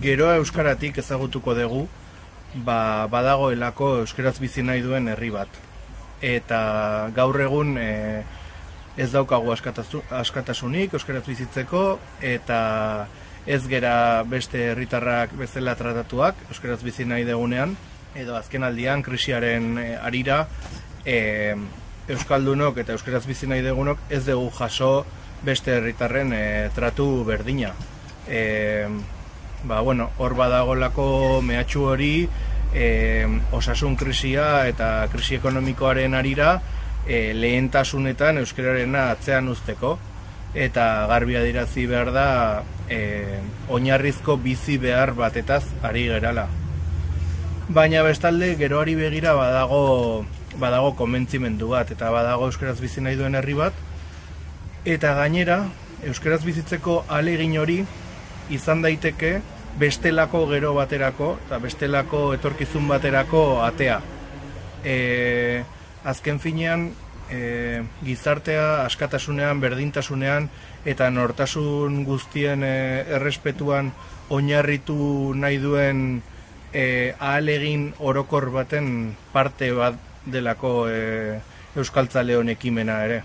Geroa euskaratik ezagutuko dugu, ba, badagoelako euskaraz bizi nahi duen herri bat. Eta gaur egun e, ez daukagu askatasunik euskaraz bizitzeko eta ez gera beste herritarrak bezala tratatuak euskaraz bizi nahi degunean edo azken aldian krisiaren e, arira e, euskaldunok eta euskaraz bizi nahi degunok ez dugu jaso beste herritarren e, tratu berdina. E, ba, bueno, hor badagolako mehatxu hori e, osasun krisia eta krisi ekonomikoaren arira e, lehentasunetan euskararena atzean usteko eta garbi adirazi behar da e, oinarrizko bizi behar batetaz ari gerala. Baina bestalde geroari begira badago badago konbentzimendu bat eta badago euskaraz bizi nahi duen herri bat eta gainera euskaraz bizitzeko alegin hori izan daiteke bestelako gero baterako eta bestelako etorkizun baterako atea. E, azken finean, e, gizartea askatasunean, berdintasunean eta nortasun guztien e, errespetuan oinarritu nahi duen e, ahalegin orokor baten parte bat delako e, Euskaltzale honek ekimena ere.